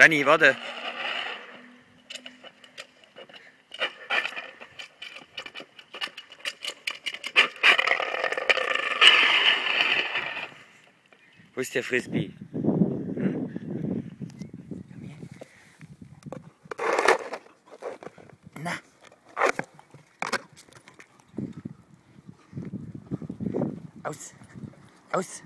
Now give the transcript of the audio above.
Gianni, warte. Wo ist der Frisbee? Hm? Na. Aus. Aus.